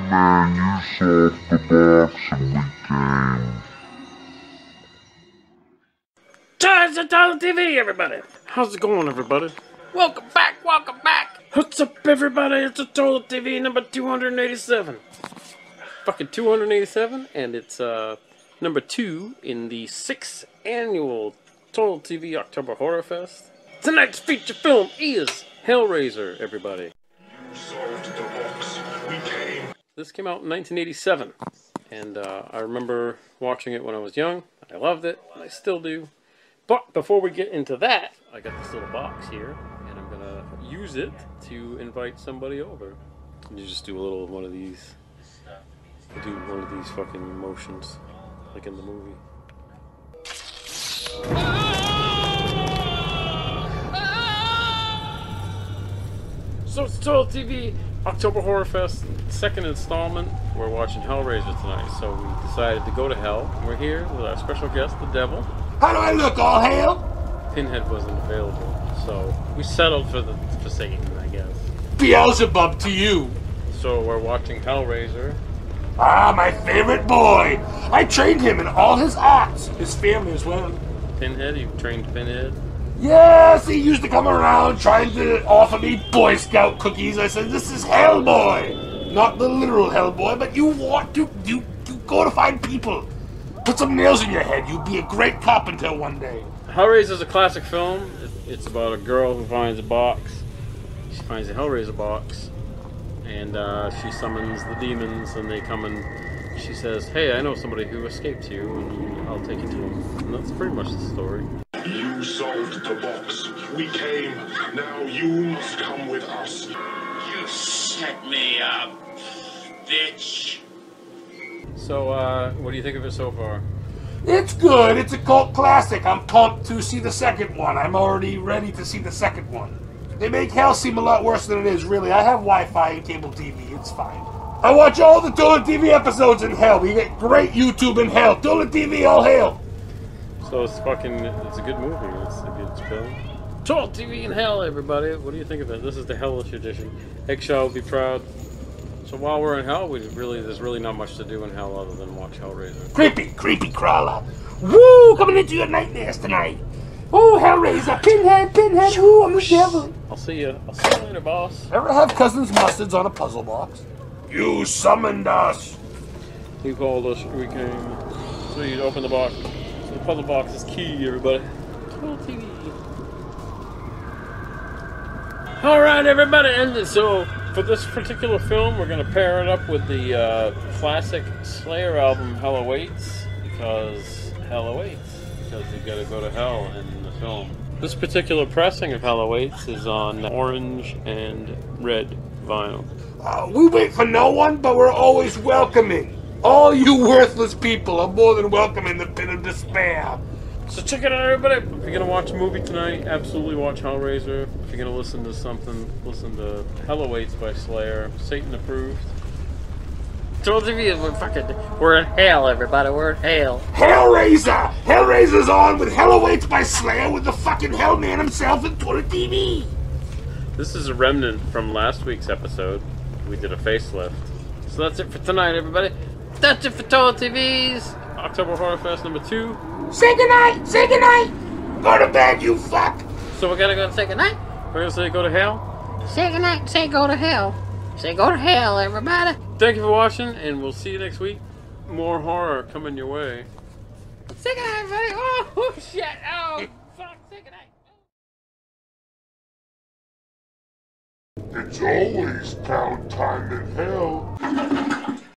man, you solved the box and we came. Charge the Toilet TV, everybody! How's it going, everybody? Welcome back, welcome back! What's up, everybody? It's a Toilet TV number 287. Fucking 287, and it's uh number two in the sixth annual Total TV October Horror Fest. Tonight's feature film is Hellraiser, everybody. This came out in 1987, and uh, I remember watching it when I was young. I loved it, and I still do. But before we get into that, I got this little box here, and I'm gonna use it to invite somebody over. And you just do a little one of these. Do one of these fucking motions, like in the movie. So it's Toilet TV October Horror Fest second installment. We're watching Hellraiser tonight, so we decided to go to hell. We're here with our special guest, the Devil. How do I look, all hail? Pinhead wasn't available, so we settled for the for Satan, I guess. Beelzebub to you. So we're watching Hellraiser. Ah, my favorite boy. I trained him in all his arts. His family as well. Pinhead, you trained Pinhead. Yes, he used to come around trying to offer me Boy Scout cookies. I said, this is Hellboy. Not the literal Hellboy, but you want to, you, you go to find people. Put some nails in your head. You'll be a great carpenter one day. Hellraiser is a classic film. It's about a girl who finds a box. She finds a Hellraiser box, and uh, she summons the demons, and they come and she says, "Hey, I know somebody who escaped you, and I'll take you to him." And that's pretty much the story. You solved the box. We came. Now you must come with us. You set me up, bitch. So, uh, what do you think of it so far? It's good. It's a cult classic. I'm pumped to see the second one. I'm already ready to see the second one. They make hell seem a lot worse than it is, really. I have Wi-Fi and cable TV. It's fine. I watch all the Toilet TV episodes in hell. We get great YouTube in hell. Toilet TV, all hail. So it's fucking. It's a good movie. It's a good film. Toilet TV in hell, everybody. What do you think of it? This is the hellish edition. Eggshell will be proud. So while we're in hell, we really there's really not much to do in hell other than watch Hellraiser. Creepy, creepy crawler. Woo, coming into your nightmares tonight. Oh, Hellraiser, Pinhead, Pinhead, ooh, I'm the devil. I'll see you. I'll see you later, boss. Ever have cousins mustards on a puzzle box? You summoned us. You called us. We came. So you open the box. Puzzle box is key, everybody. Toilet TV. All right, everybody, and so for this particular film, we're gonna pair it up with the uh, classic Slayer album "Hell Awaits" because Hell awaits because you gotta go to hell in the film. This particular pressing of Hell Awaits is on orange and red vinyl. Uh, we wait for no one, but we're always welcoming. All you worthless people are more than welcome in the pit of despair. So check it out, everybody. If you're gonna watch a movie tonight, absolutely watch Hellraiser. If you're gonna listen to something, listen to Hell Awaits by Slayer. Satan approved. Told you we're fucking we're in hell, everybody. We're in hell. Hellraiser! Hellraiser's on with Hell Awaits by Slayer with the fucking Hellman himself and Twitter TV. This is a remnant from last week's episode. We did a facelift. So that's it for tonight, everybody. That's it for Toilet TV's October Horror Fest number two. Say goodnight! Say goodnight! Go to bed, you fuck! So we're gonna go and say goodnight. We're gonna say go to hell. Say goodnight, say go to hell. Say go to hell, everybody. Thank you for watching, and we'll see you next week. More horror coming your way. Say goodnight, everybody. Oh, oh shit. Oh, fuck. Say goodnight. It's always pound time in hell.